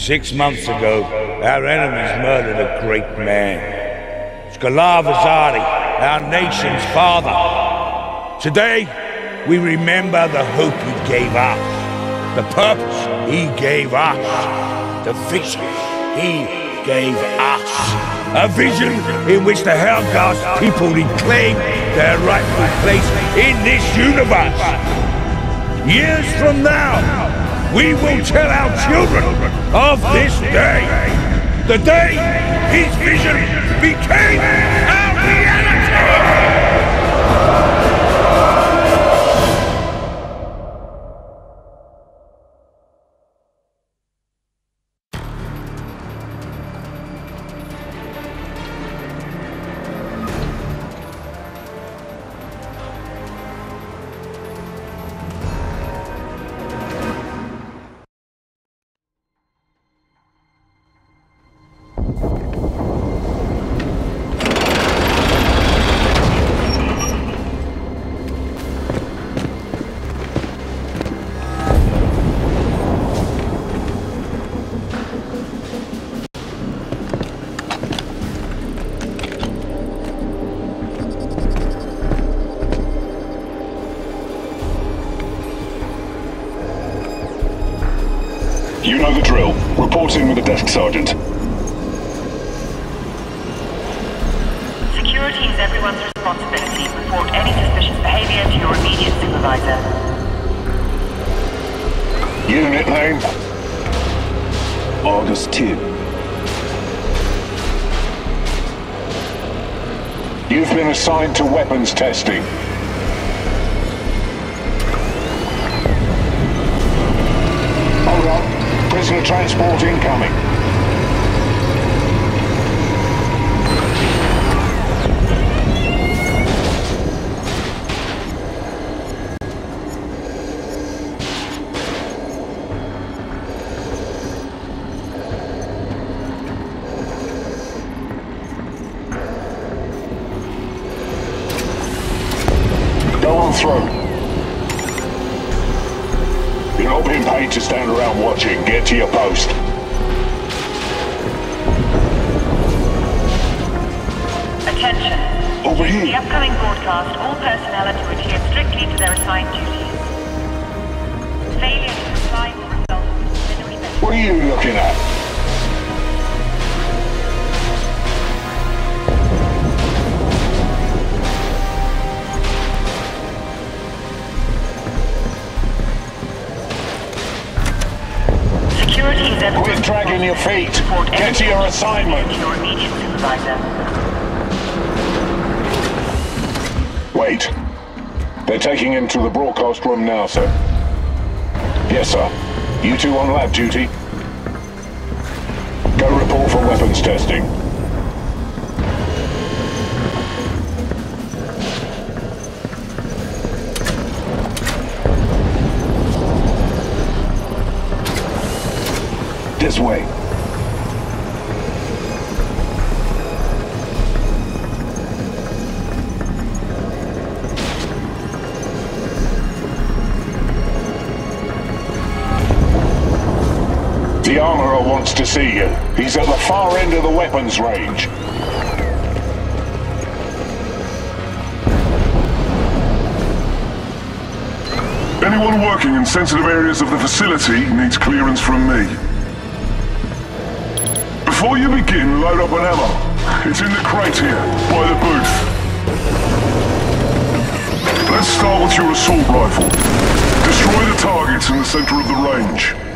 Six months ago, our enemies murdered a great man. Scolar Visari, our nation's father. Today, we remember the hope he gave us, the purpose he gave us, the vision he gave us. A vision in which the Helghast people reclaim their rightful place in this universe. Years from now, we will tell our children of this day. The day his vision became Report in with the desk sergeant. Security is everyone's responsibility. Report any suspicious behavior to your immediate supervisor. Unit name? August 2. You've been assigned to weapons testing. Transport incoming. Not being paid to stand around watching. Get to your post. Attention. Over here. the upcoming broadcast, all personnel are to adhere strictly to their assigned duties. Failure to comply will result in disciplinary measures. What are you looking at? Feet. Get to your assignment. Wait. They're taking him to the broadcast room now, sir. Yes, sir. You two on lab duty. Go report for weapons testing. This way. Wants to see you. He's at the far end of the weapons range. Anyone working in sensitive areas of the facility needs clearance from me. Before you begin, load up an ammo. It's in the crate here, by the booth. Let's start with your assault rifle. Destroy the targets in the center of the range.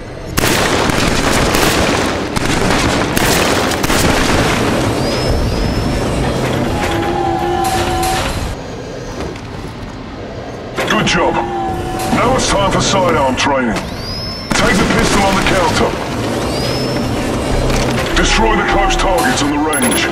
Good job. Now it's time for sidearm training. Take the pistol on the counter. Destroy the close targets on the range.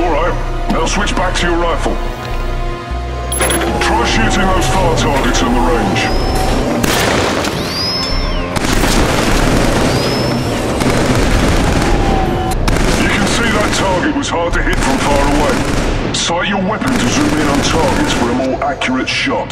Alright, now switch back to your rifle. Shooting those far targets in the range. target was hard to hit from far away. Sight your weapon to zoom in on targets for a more accurate shot.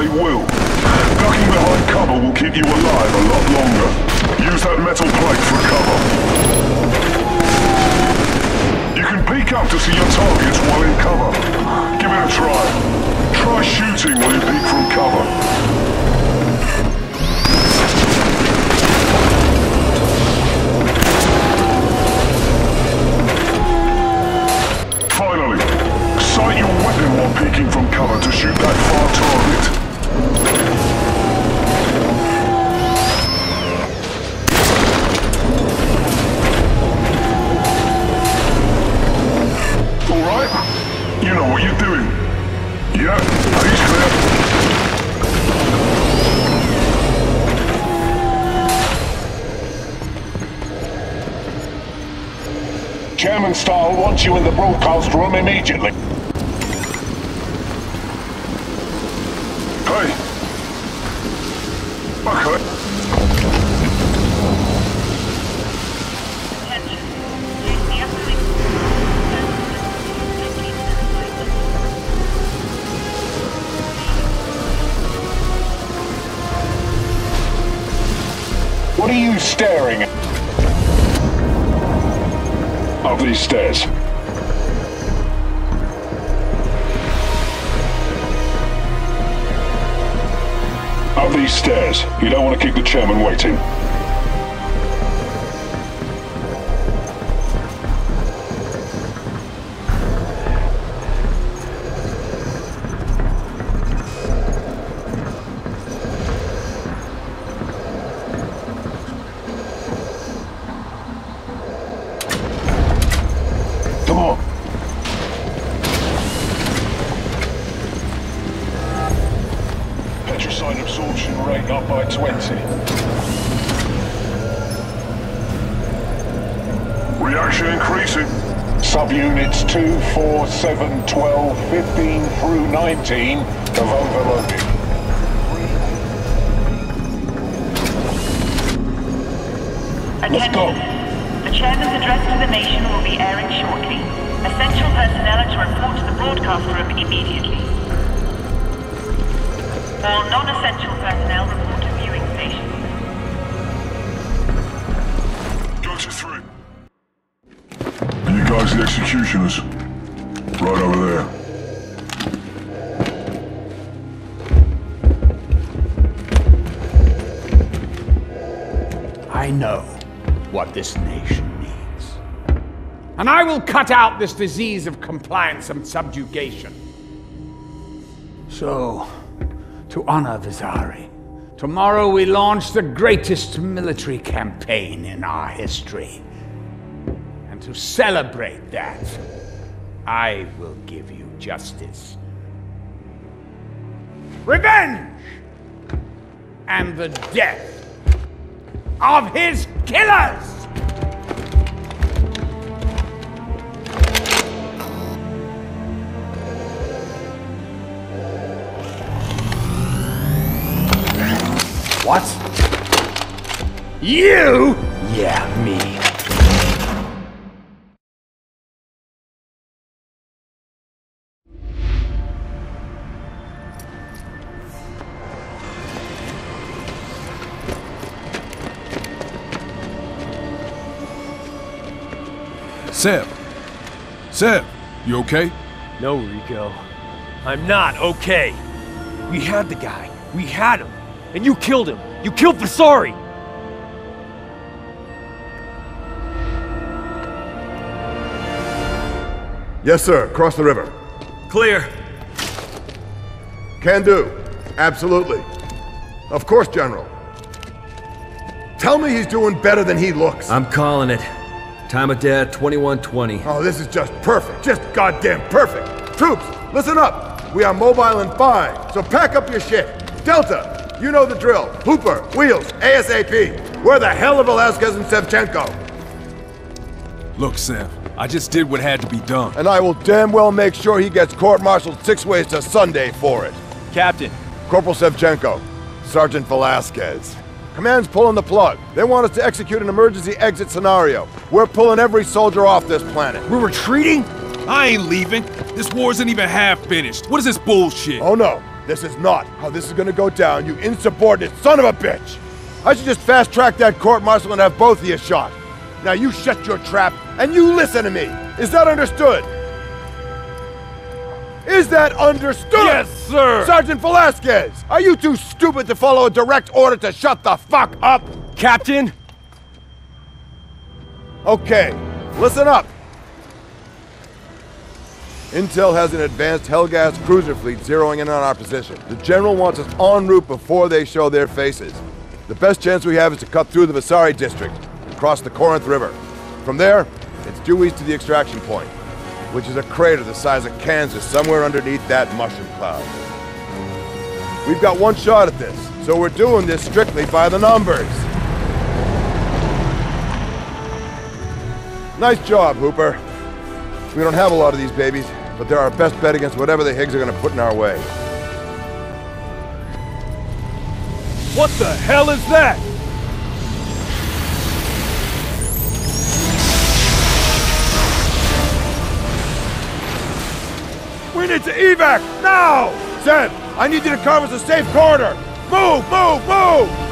The ISA will. Ducking behind cover will keep you alive a lot longer. Use that metal plate for cover. You can peek up to see your targets while in cover. Give it a try. Try shooting while you peek from cover. Finally, sight your weapon while peeking from cover to shoot that far Chairman Stahl wants you in the broadcast room immediately. Hey. Okay. What are you staring at? Up these stairs. Up these stairs. You don't want to keep the chairman waiting. Absorption rate up by 20. Reaction increasing. Subunits 2, 4, 7, 12, 15 through 19 have overloaded. Let's go. The chairman's address to the nation will be airing shortly. Essential personnel are to report to the broadcast room immediately. All non-essential personnel report to viewing stations. Go to three. You guys the executioners. Right over there. I know what this nation needs. And I will cut out this disease of compliance and subjugation. So, to honor Visari, tomorrow we launch the greatest military campaign in our history. And to celebrate that, I will give you justice. Revenge! And the death of his killers! What? You? Yeah, me. Sev. Sev, you okay? No, Rico. I'm not okay. We had the guy. We had him. And you killed him. You killed Visari! Yes, sir. Cross the river. Clear. Can do. Absolutely. Of course, General. Tell me he's doing better than he looks. I'm calling it. Time of death, 2120. Oh, this is just perfect. Just goddamn perfect. Troops, listen up. We are mobile in five, so pack up your shit. Delta, you know the drill. Hooper, Wheels, ASAP. Where the hell are Velasquez and Sevchenko? Look, Sam, I just did what had to be done. And I will damn well make sure he gets court-martialed six ways to Sunday for it. Captain, Corporal Sevchenko, Sergeant Velasquez. Command's pulling the plug. They want us to execute an emergency exit scenario. We're pulling every soldier off this planet. we're retreating? I ain't leaving. This war isn't even half finished. What is this bullshit? Oh no, this is not how this is gonna go down, you insubordinate son of a bitch! I should just fast track that court martial and have both of you shot. Now you shut your trap and you listen to me. Is that understood? Is that understood? Yes, sir! Sergeant Velasquez, are you too stupid to follow a direct order to shut the fuck up? Captain? Okay, listen up. Intel has an advanced Helghast cruiser fleet zeroing in on our position. The General wants us en route before they show their faces. The best chance we have is to cut through the Visari district and cross the Corinth River. From there, it's due east to the extraction point, which is a crater the size of Kansas somewhere underneath that mushroom cloud. We've got one shot at this, so we're doing this strictly by the numbers. Nice job, Hooper. We don't have a lot of these babies, but they're our best bet against whatever the Higgs are gonna put in our way. What the hell is that? We need to evac now! Sev, I need you to carve us a safe corridor. Move, move, move!